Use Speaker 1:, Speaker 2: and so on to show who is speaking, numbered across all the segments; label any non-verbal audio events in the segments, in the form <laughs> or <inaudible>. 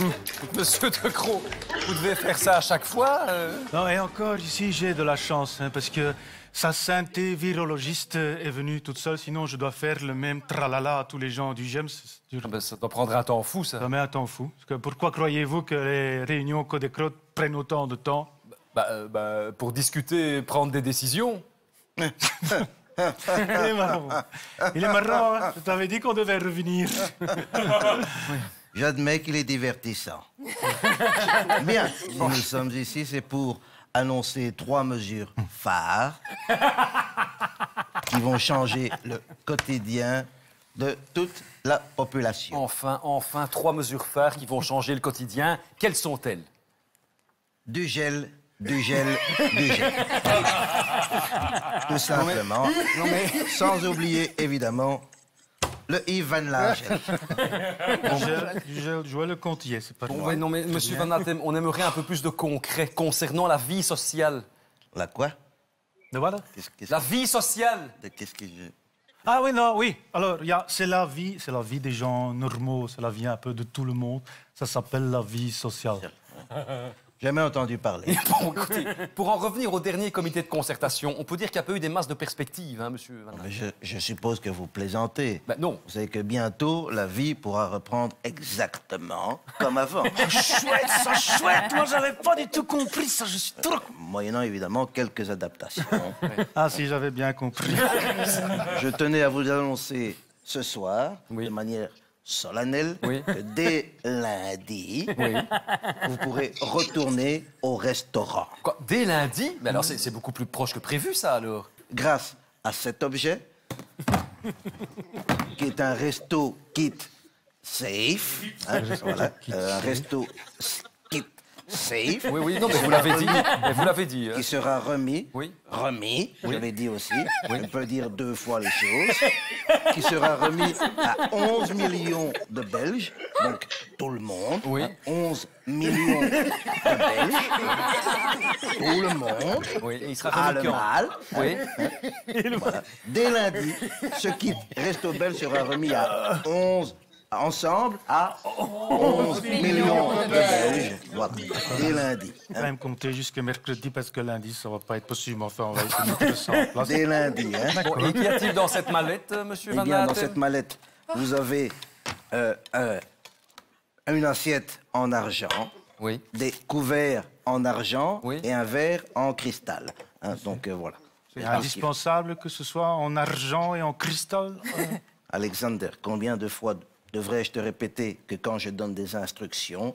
Speaker 1: Euh, monsieur De Croix, vous devez faire ça à chaque fois. Euh.
Speaker 2: Non, et encore, ici, j'ai de la chance, hein, parce que sa sainteté virologiste est venue toute seule, sinon je dois faire le même tralala à tous les gens du GEMS.
Speaker 1: Ah ben, ça doit prendre un temps fou, ça.
Speaker 2: Ça met un temps fou. Pourquoi croyez-vous que les réunions Codécrotes prennent autant de temps?
Speaker 1: Bah, euh, bah, Pour discuter et prendre des décisions. <laughs>
Speaker 2: Il est marrant. Il est marrant, hein Je t'avais dit qu'on devait revenir. <laughs>
Speaker 3: J'admets qu'il est divertissant. <laughs> Bien, si nous sommes ici, c'est pour annoncer trois mesures phares qui vont changer le quotidien de toute la population.
Speaker 1: Enfin, enfin, trois mesures phares qui vont changer le quotidien. Quelles sont-elles?
Speaker 3: Du gel, du gel, du gel. Tout simplement. Sans oublier, évidemment, le Yves Van Lagen.
Speaker 2: Je, je jouais le comptier, c'est pas
Speaker 1: Bon, ouais, non, mais monsieur Van Atem, on aimerait un peu plus de concret concernant la vie sociale.
Speaker 3: La quoi?
Speaker 2: Mais voilà.
Speaker 1: La vie sociale
Speaker 3: qu'est-ce que je...
Speaker 2: Ah oui, non, oui. Alors, il y a- c'est la vie, c'est la vie des gens normaux, c'est la vie un peu de tout le monde. Ça s'appelle la vie sociale. <laughs>
Speaker 3: Jamais entendu parler. <laughs>
Speaker 1: Bon, écoutez, pour en revenir au dernier comité de concertation, on peut dire qu'il n'y a pas eu des masses de perspectives, hein, monsieur Van
Speaker 3: Je, je suppose que vous plaisantez.
Speaker 1: Ben non.
Speaker 3: Vous savez que bientôt, la vie pourra reprendre exactement comme avant. <laughs>
Speaker 2: Chouette, ça chouette Moi, j'avais pas du tout compris ça, je suis trop...
Speaker 3: Moyennant évidemment quelques adaptations.
Speaker 2: Ah, si, j'avais bien compris.
Speaker 3: Je tenais à vous annoncer ce soir,
Speaker 1: Oui.
Speaker 3: de manière solennelle,
Speaker 1: Oui.
Speaker 3: que dès lundi,
Speaker 1: Oui.
Speaker 3: vous pourrez retourner au restaurant.
Speaker 1: Quoi, dès lundi? Mais alors, c'est beaucoup plus proche que prévu, ça, alors?
Speaker 3: Grâce à cet objet, qui est un resto kit safe, hein, voilà, euh, un resto safe,
Speaker 1: Oui, oui, non, mais vous l'avez dit. Mais vous l'avez dit. hein.
Speaker 3: qui sera remis,
Speaker 1: Oui.
Speaker 3: remis, je l'ai dit aussi, on peut dire deux fois les choses, qui sera remis à 11 millions de Belges, donc tout le monde,
Speaker 1: Oui.
Speaker 3: hein, 11 millions de Belges, tout le monde,
Speaker 1: Oui, et il sera
Speaker 3: à le mal.
Speaker 1: Oui.
Speaker 3: Voilà. Dès lundi, ce kit Resto Belge sera remis à 11 ensemble à 11 millions de Belges. Voilà. Dès lundi.
Speaker 2: Vais même compter jusqu'à mercredi parce que lundi, ça va pas être possible. Enfin, on va essayer de mettre ça en place.
Speaker 3: Dès lundi. Hein.
Speaker 1: Bon, et qu'y a-t-il dans cette mallette, euh, monsieur
Speaker 3: Eh
Speaker 1: Van
Speaker 3: bien, dans cette mallette, vous avez euh, un- une assiette en argent,
Speaker 1: Oui.
Speaker 3: des couverts en argent
Speaker 1: Oui.
Speaker 3: et un verre en cristal. Hein, donc euh, voilà.
Speaker 2: C'est indispensable que ce soit en argent et en cristal. euh. <laughs>
Speaker 3: Alexander, combien de fois devrais-je te répéter que quand je donne des instructions,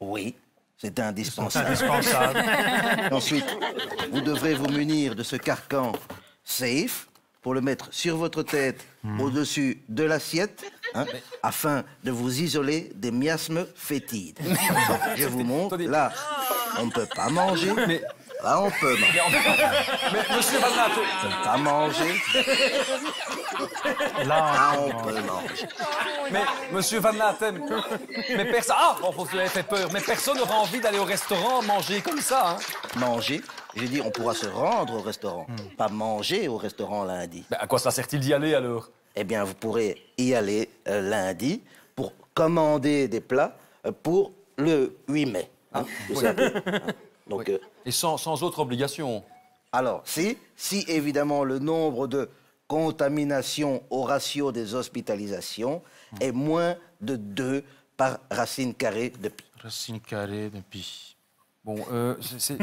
Speaker 3: oui, c'est indispensable.
Speaker 2: indispensable. <laughs>
Speaker 3: Ensuite, vous devrez vous munir de ce carcan safe pour le mettre sur votre tête au-dessus de l'assiette hein, afin de vous isoler des miasmes fétides. <laughs> Je vous montre. Là, on ne peut pas manger.
Speaker 1: Mais-
Speaker 3: Là, on peut manger.
Speaker 1: Mais monsieur
Speaker 3: On peut pas manger.
Speaker 2: Là,
Speaker 3: Là, on peut manger.
Speaker 1: mais monsieur Van Aten, mais personne. Ah, bon, vous avez fait peur. Mais personne n'aura envie d'aller au restaurant manger comme ça. Hein.
Speaker 3: Manger? J'ai dit, on pourra se rendre au restaurant, pas manger au restaurant lundi.
Speaker 1: Ben, à quoi ça sert-il d'y aller alors?
Speaker 3: Eh bien, vous pourrez y aller euh, lundi pour commander des plats euh, pour le 8 mai. hein. <laughs> Donc, euh,
Speaker 1: Et sans, sans autre obligation.
Speaker 3: alors, si, si évidemment le nombre de contaminations au ratio des hospitalisations est moins de 2 par racine carrée de pi.
Speaker 2: Racine carrée depuis.
Speaker 1: Bon, euh, c'est-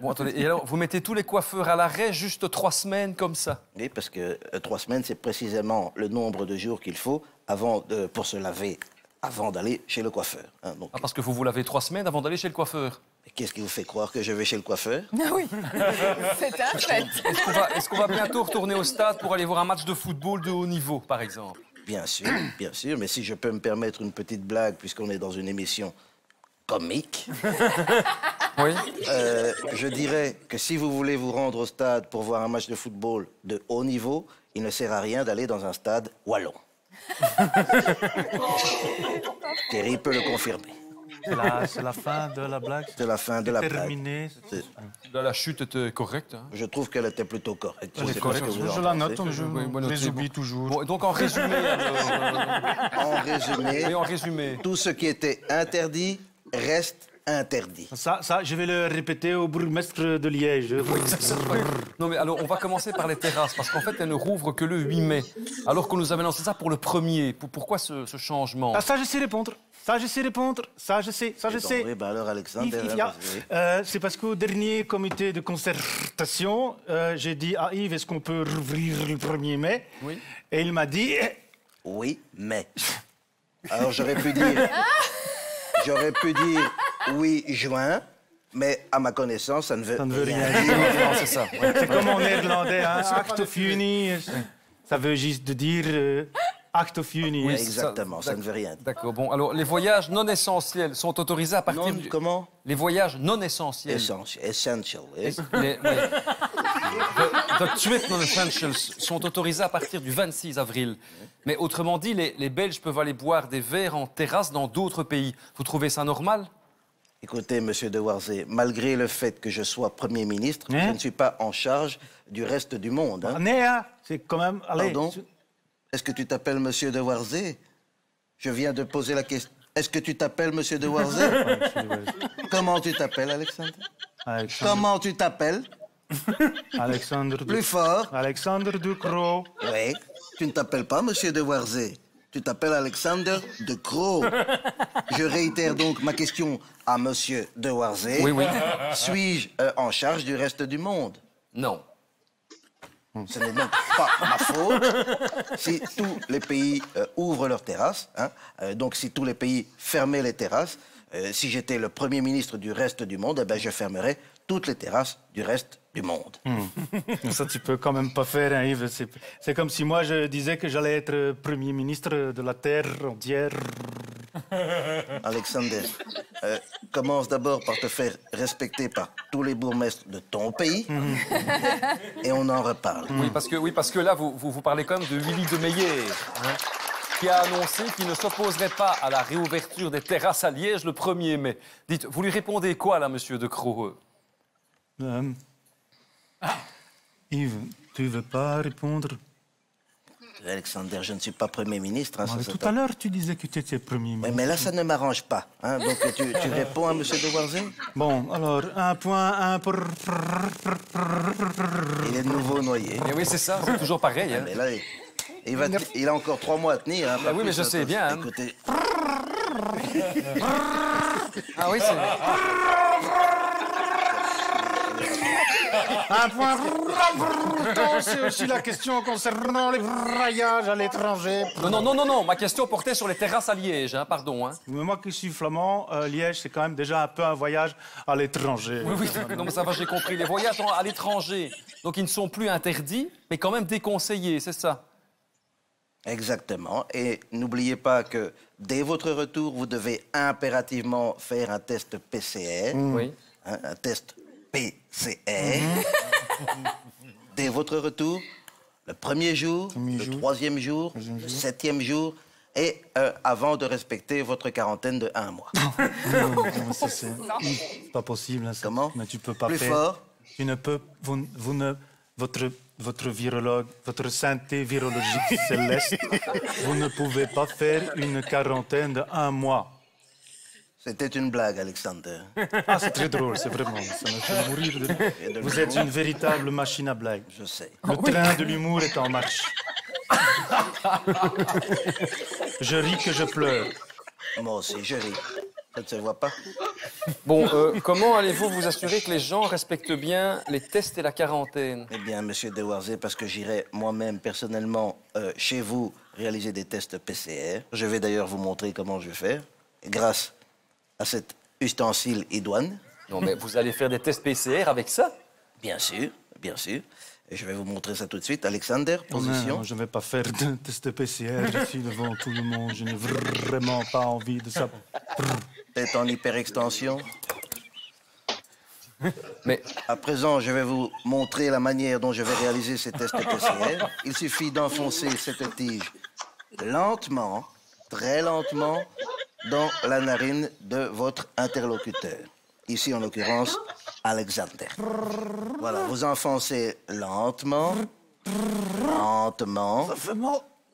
Speaker 1: bon, attendez. Et alors, vous mettez tous les coiffeurs à l'arrêt juste trois semaines comme ça?
Speaker 3: Oui, parce que euh, trois semaines, c'est précisément le nombre de jours qu'il faut avant de- pour se laver avant d'aller chez le coiffeur. hein. Donc,
Speaker 1: Ah, parce que vous vous lavez trois semaines avant d'aller chez le coiffeur.
Speaker 3: qu'est-ce qui vous fait croire que je vais chez le coiffeur?
Speaker 1: Ah oui. <laughs>
Speaker 4: C'est un fait.
Speaker 1: Est-ce qu'on va, est-ce qu'on va bientôt retourner au stade pour aller voir un match de football de haut niveau, par exemple?
Speaker 3: Bien sûr, bien sûr, mais si je peux me permettre une petite blague, puisqu'on est dans une émission comique, <laughs>
Speaker 1: Oui.
Speaker 3: euh, je dirais que si vous voulez vous rendre au stade pour voir un match de football de haut niveau, il ne sert à rien d'aller dans un stade wallon. <laughs> Thierry peut le confirmer.
Speaker 2: C'est la, fin de la blague.
Speaker 3: C'est la fin de la blague.
Speaker 1: Là, la chute était correcte. hein.
Speaker 3: Je trouve qu'elle était plutôt correcte. Je
Speaker 2: Elle est correcte. la note, mais je
Speaker 1: Oui,
Speaker 2: les oublie
Speaker 1: bon.
Speaker 2: toujours.
Speaker 1: Bon, donc en résumé, euh,
Speaker 3: En résumé,
Speaker 1: oui, en résumé.
Speaker 3: tout ce qui était interdit reste interdit.
Speaker 2: Ça, ça, je vais le répéter au bourgmestre de Liège.
Speaker 1: Non, mais alors, on va commencer par les terrasses, parce qu'en fait, elles ne rouvrent que le 8 mai, alors qu'on nous avait lancé ça pour le 1er. Pour- Pourquoi ce, ce changement?
Speaker 2: Ah, ça, je sais répondre. Ça, je sais répondre. Ça, je sais. Ça, je
Speaker 3: Attends,
Speaker 2: sais.
Speaker 3: oui, bah alors Alexandre,
Speaker 2: ya.
Speaker 3: vas-y.
Speaker 2: Euh, c'est parce qu'au dernier comité de concertation, euh, j'ai dit à Yves, est-ce qu'on peut rouvrir le 1er mai?
Speaker 1: Oui.
Speaker 2: Et il m'a dit, eh,
Speaker 3: Oui, mais. <laughs> Alors j'aurais pu dire. J'aurais pu dire oui, juin, mais à ma connaissance, ça ne veut,
Speaker 2: ça ne veut rien
Speaker 3: dire.
Speaker 2: dire.
Speaker 1: Non, c'est ça. ouais.
Speaker 2: C'est comme en néerlandais, hein, act of uni. Ça veut juste dire euh, act of uni.
Speaker 1: Oui,
Speaker 3: Exactement, ça ne veut rien dire.
Speaker 1: D'accord. Bon, alors, les voyages non essentiels sont autorisés à partir
Speaker 3: Non,
Speaker 1: du...
Speaker 3: comment?
Speaker 1: Les voyages non essentiels.
Speaker 3: Essential, essential, oui.
Speaker 1: Les, oui. <laughs> The, the trip non-essentials sont autorisés à partir du 26 avril. Mais autrement dit, les, les Belges peuvent aller boire des verres en terrasse dans d'autres pays. Vous trouvez ça normal?
Speaker 3: Écoutez, monsieur de Warzé, malgré le fait que je sois Premier ministre,
Speaker 2: Hein?
Speaker 3: je ne suis pas en charge du reste du monde. hein.
Speaker 2: Hein, c'est quand même. Allez,
Speaker 3: Pardon? Est-ce que tu t'appelles monsieur de Warzé? Je viens de poser la question. Est-ce que tu t'appelles monsieur de Warzé? Comment tu t'appelles, Alexandre?
Speaker 2: Alexandre,
Speaker 3: Comment tu t'appelles? <laughs>
Speaker 2: Alexandre,
Speaker 3: Plus fort.
Speaker 2: Alexandre Ducrot.
Speaker 3: Oui. Tu ne t'appelles pas monsieur de Warzé. Tu t'appelles Alexander de Croo. <laughs> Je réitère donc ma question à monsieur de Warzé.
Speaker 1: Oui, oui.
Speaker 3: Suis-je euh, en charge du reste du monde?
Speaker 1: Non.
Speaker 3: Ce n'est donc pas ma faute si tous les pays euh, ouvrent leurs terrasses. hein, euh, donc si tous les pays fermaient les terrasses, euh, si j'étais le Premier ministre du reste du monde, eh ben, je fermerais toutes les terrasses du reste du monde. <laughs>
Speaker 2: Ça, tu peux quand même pas faire, hein, Yves. C'est- comme si moi, je disais que j'allais être Premier ministre de la Terre entière. <laughs>
Speaker 3: Alexander, euh, commence d'abord par te faire respecter par tous les bourgmestres de ton pays <laughs> et on en reparle.
Speaker 1: Oui, parce que, oui, parce que là, vous, vous, vous parlez quand même de Willy de Meyer, hein, qui a annoncé qu'il ne s'opposerait pas à la réouverture des terrasses à Liège le 1er mai. Dites, vous lui répondez quoi, là, monsieur de Croo
Speaker 2: Euh, Yves, tu veux pas répondre?
Speaker 3: Alexander, je ne suis pas Premier ministre. hein, ça,
Speaker 2: Mais Tout à l'heure, tu disais que tu étais Premier ministre.
Speaker 3: mais là, ça ne m'arrange pas. hein. Donc tu, tu réponds à monsieur de Warzé
Speaker 2: Bon, alors, un point, un pour...
Speaker 3: Il est de nouveau noyé.
Speaker 1: Eh oui, c'est ça, c'est toujours pareil. hein.
Speaker 3: Mais là, il, il va, il a encore trois mois à tenir. hein, pas
Speaker 1: oui, mais je
Speaker 3: hein.
Speaker 1: sais bien, hein.
Speaker 3: Écoutez,
Speaker 1: Ah oui, c'est...
Speaker 2: Un point... C'est aussi la question concernant les voyages à l'étranger.
Speaker 1: Non, non, non, non, non, ma question portait sur les terrasses à Liège, hein, pardon. Hein.
Speaker 2: Mais moi qui suis flamand, euh, Liège, c'est quand même déjà un peu un voyage à l'étranger.
Speaker 1: Oui, oui, <laughs> non, mais ça va, j'ai compris. Les voyages à l'étranger, donc ils ne sont plus interdits, mais quand même déconseillés, c'est ça?
Speaker 3: Exactement. Et n'oubliez pas que dès votre retour, vous devez impérativement faire un test PCR.
Speaker 1: Oui.
Speaker 3: hein, un test PCR. Dès votre retour, le premier jour, le troisième jour, le septième jour, et euh, avant de respecter votre quarantaine de un mois.
Speaker 2: Non, ça, c'est pas possible. hein.
Speaker 3: Comment?
Speaker 2: Mais tu peux pas
Speaker 3: Plus
Speaker 2: faire.
Speaker 3: fort?
Speaker 2: Tu ne peux, vous, vous ne, votre, votre virologue, votre santé virologique céleste, vous ne pouvez pas faire une quarantaine de un mois.
Speaker 3: C'était une blague, Alexander. <laughs>
Speaker 2: Ah, c'est très drôle, c'est vraiment. Ça me fait mourir de
Speaker 3: de
Speaker 2: Vous êtes une véritable machine à blagues.
Speaker 3: Je sais.
Speaker 2: Le train de l'humour est en marche. <laughs> je ris que je pleure.
Speaker 3: Moi aussi, je ris. Ça ne se voit pas
Speaker 1: Bon, euh, comment allez-vous vous assurer que les gens respectent bien les tests et la quarantaine?
Speaker 3: Eh bien, monsieur De Warzé, parce que j'irai moi-même personnellement euh, chez vous réaliser des tests PCR. Je vais d'ailleurs vous montrer comment je vais faire, grâce à cet ustensile idoine.
Speaker 1: Non, mais vous allez faire des tests PCR avec ça?
Speaker 3: Bien sûr, bien sûr. Et je vais vous montrer ça tout de suite. Alexander, position.
Speaker 2: Non, je ne vais pas faire de test PCR <laughs> ici devant tout le monde. Je n'ai vraiment pas envie de ça.
Speaker 3: Tête en hyperextension. <laughs>
Speaker 1: Mais
Speaker 3: À présent, je vais vous montrer la manière dont je vais réaliser ces tests PCR. Il suffit d'enfoncer cette tige lentement, très lentement, dans la narine de votre interlocuteur. Ici, en l'occurrence, Alexander. Voilà, vous enfoncez lentement, lentement,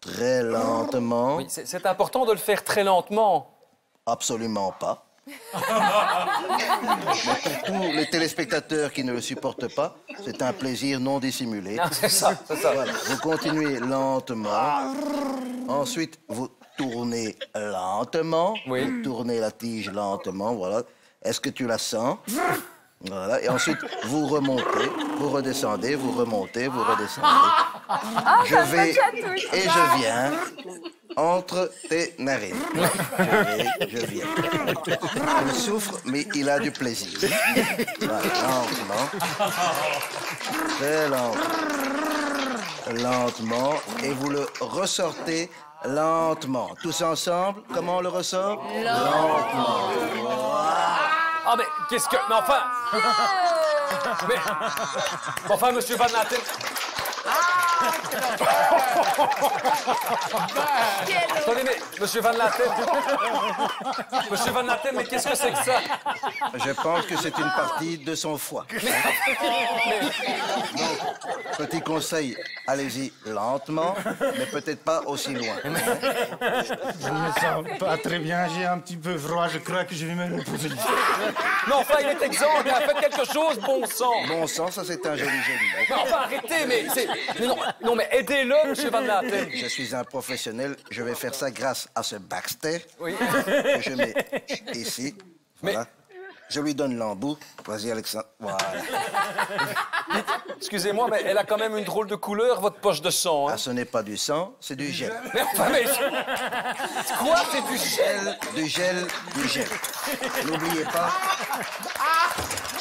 Speaker 3: très lentement.
Speaker 1: Oui, c'est important de le faire très lentement.
Speaker 3: Absolument pas. Mais pour tous les téléspectateurs qui ne le supportent pas, c'est un plaisir non dissimulé.
Speaker 1: Ah, c'est ça, c'est ça.
Speaker 3: Voilà, vous continuez lentement. Ensuite, vous tournez lentement.
Speaker 1: Oui.
Speaker 3: La tige lentement, voilà. Est-ce que tu la sens? Voilà. Et ensuite, vous remontez, vous redescendez, vous remontez, vous redescendez. je vais et je viens entre tes narines. Je vais, je viens. Il souffre, mais il a du plaisir. Voilà, lentement. Très lentement. Lentement. Et vous le ressortez lentement. Tous ensemble, comment on le ressort Lentement.
Speaker 1: Ah, mais qu'est-ce que. Mais enfin <laughs> Mais. Enfin, monsieur Van Laten. Attendez, mais monsieur Van Laten. <laughs> Monsieur Van Laten, mais qu'est-ce que c'est que ça?
Speaker 3: Je pense que c'est une partie de son foie. <laughs> Donc, petit conseil, allez-y lentement, mais peut-être pas aussi loin.
Speaker 2: Je me sens pas très bien, j'ai un petit peu froid, je crois que je vais me reposer.
Speaker 1: Mais enfin, il est exempt, il a fait quelque chose, bon sang
Speaker 3: Bon sang, ça c'est un joli joli.
Speaker 1: Mais enfin, arrêtez, mais c'est. mais non, non, mais aidez-le, monsieur Van Laten.
Speaker 3: Je suis un professionnel, je vais faire ça grâce à ce Baxter
Speaker 1: Oui.
Speaker 3: que je mets ici. Voilà. Je lui donne l'embout. Vas-y, Alexandre. Voilà.
Speaker 1: Excusez-moi, mais elle a quand même une drôle de couleur, votre poche de sang. Hein.
Speaker 3: Ah, ce n'est pas du sang, c'est du gel. <laughs>
Speaker 1: Mais enfin, mais. Quoi, c'est du gel
Speaker 3: Du gel, du gel. N'oubliez pas.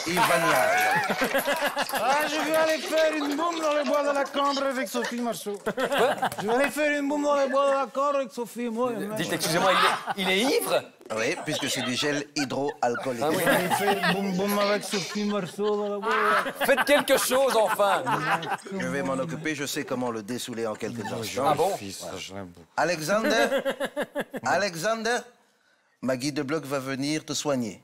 Speaker 3: Ivanage.
Speaker 2: Ah, je vais aller faire une boum dans les bois de la Cambre avec Sophie Marceau. Je vais aller faire une boum dans les bois de la Cambre avec Sophie, moi.
Speaker 1: Dites, excusez-moi, il est, il est ivre?
Speaker 3: Oui, puisque c'est du gel hydroalcoolique.
Speaker 1: Ah oui.
Speaker 2: Je vais faire boum boum avec Sophie Marceau dans la bois.
Speaker 1: Faites quelque chose, enfin
Speaker 3: Je vais m'en occuper, je sais comment le dessouler en quelques instants.
Speaker 1: Ah bon
Speaker 3: Alexander Alexander Maggie de Bloch va venir te soigner.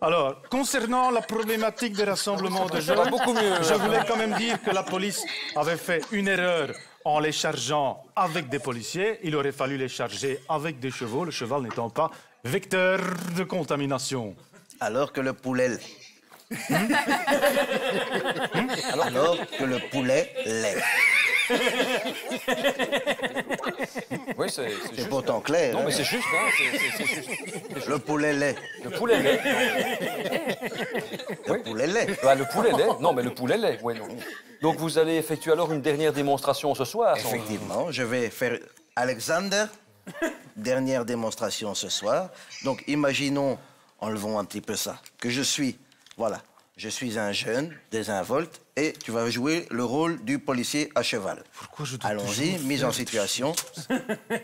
Speaker 2: Alors, concernant la problématique des rassemblements de jeunes,
Speaker 1: beaucoup mieux.
Speaker 2: je voulais quand même dire que la police avait fait une erreur en les chargeant avec des policiers. Il aurait fallu les charger avec des chevaux, le cheval n'étant pas vecteur de contamination.
Speaker 3: Alors que le poulet. Alors que le poulet l'est.
Speaker 1: Oui, c'est juste.
Speaker 3: pourtant clair.
Speaker 1: Non,
Speaker 3: hein.
Speaker 1: mais c'est juste, hein, c'est- c'est- c'est juste.
Speaker 3: Le poulet l'est.
Speaker 1: Le poulet lait.
Speaker 3: Le poulet l'est.
Speaker 1: Bah, le poulet lait. Non, mais le poulet lait, oui, non. Donc, vous allez effectuer alors une dernière démonstration ce soir sans-
Speaker 3: Effectivement, je vais faire Alexander. Dernière démonstration ce soir. Donc, imaginons, enlevons un petit peu ça, que je suis, voilà, je suis un jeune désinvolte et tu vas jouer le rôle du policier à cheval.
Speaker 2: Pourquoi je dois
Speaker 3: Allons-y, mise en situation.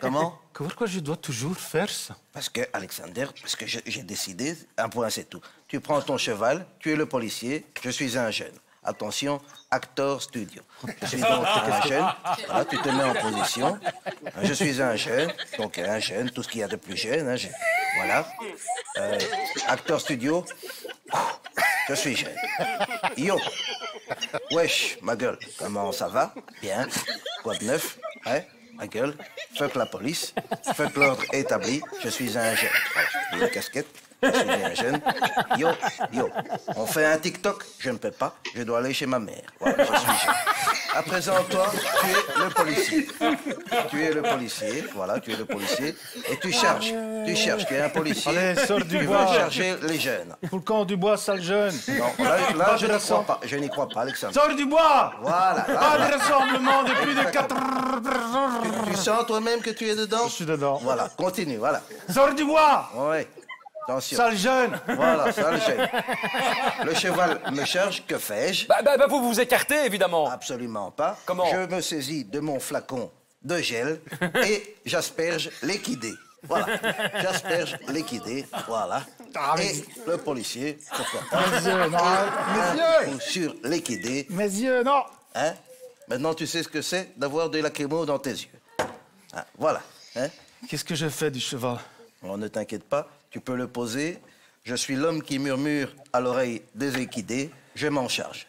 Speaker 3: Comment <laughs>
Speaker 2: Pourquoi je dois toujours faire ça?
Speaker 3: Parce que, Alexander, parce que j'ai décidé, un point c'est tout. Tu prends ton cheval, tu es le policier, je suis un jeune. Attention, acteur studio. Je suis donc <laughs> un jeune, voilà, tu te mets en position. Je suis un jeune, donc un jeune, tout ce qu'il y a de plus jeune. hein, je- voilà. Euh, acteur studio, je suis jeune. Yo, wesh, ma gueule, comment ça va? Bien. Quoi de neuf? Hein? Ma gueule, fuck la police, fuck l'ordre établi, je suis un jeune. Une casquette, je suis un jeune. Yo, yo, on fait un TikTok? Je ne peux pas, je dois aller chez ma mère. Voilà, je suis jeune. À présent, toi, tu es le policier. Tu es le policier, voilà, tu es le policier. Et tu charges, tu cherches, tu es un policier.
Speaker 2: Allez, sors du
Speaker 3: tu
Speaker 2: bois.
Speaker 3: veux charger les jeunes.
Speaker 2: Pour le camp du bois, sale jeune
Speaker 3: Non, là, je n'y crois pas. Je n'y crois pas, Alexandre.
Speaker 2: Sors du bois
Speaker 3: Voilà. là,
Speaker 2: Pas de rassemblement de plus de quatre personnes
Speaker 3: Tu sens toi-même que tu es dedans?
Speaker 2: Je suis dedans.
Speaker 3: Voilà, continue, voilà.
Speaker 2: Sors du bois
Speaker 3: Oui, attention.
Speaker 2: Sale jeune
Speaker 3: Voilà, ça le jeune. Le cheval me charge, que fais-je?
Speaker 1: Bah, bah, bah, vous vous écartez, évidemment.
Speaker 3: Absolument pas.
Speaker 1: Comment?
Speaker 3: Je me saisis de mon flacon de gel et j'asperge l'équidé. Voilà, j'asperge l'équidé, voilà.
Speaker 2: Ah,
Speaker 3: Et le policier, pourquoi pas
Speaker 2: Mes yeux, non Mes yeux
Speaker 3: sur l'équidé,
Speaker 2: Mes yeux, non
Speaker 3: hein? Maintenant, tu sais ce que c'est d'avoir des lacrymos dans tes yeux. Ah, voilà, hein?
Speaker 2: Qu'est-ce que je fais du cheval?
Speaker 3: Alors ne t'inquiète pas, tu peux le poser. Je suis l'homme qui murmure à l'oreille des équidés. Je m'en charge.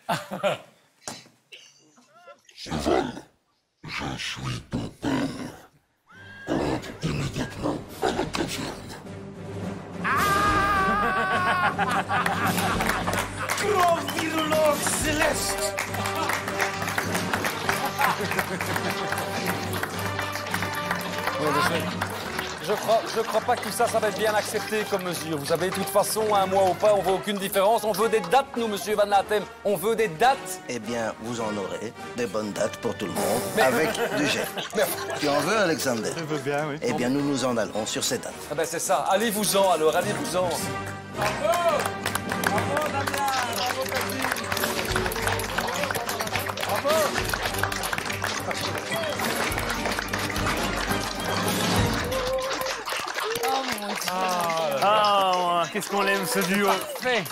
Speaker 2: Grand virulence céleste
Speaker 1: Je crois, je crois pas que tout ça, ça va être bien accepté comme mesure. Vous savez, de toute façon, un mois ou pas, on voit aucune différence. On veut des dates, nous, monsieur Van Latem. On veut des dates.
Speaker 3: Eh bien, vous en aurez des bonnes dates pour tout le monde, avec <laughs> du gel. Tu en veux, Alexander?
Speaker 2: Je veux bien, oui.
Speaker 3: Eh bien, nous nous en allons sur ces dates.
Speaker 1: Ah ben c'est ça. Allez-vous-en alors, allez-vous-en.
Speaker 5: Ah, qu'est-ce qu'on l'aime ce duo?
Speaker 1: Parfait.